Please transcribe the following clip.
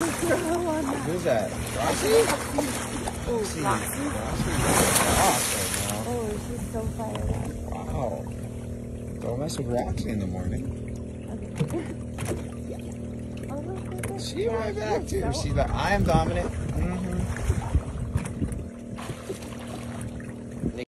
Who's that? Roxy? Oh, Roxy. Roxy. Roxy's boss Oh, she's so fired up. Wow. Don't mess with Roxy in the morning. Okay. yeah. Oh, look, look, look. She Yeah, right back too. so- She's like, I am dominant.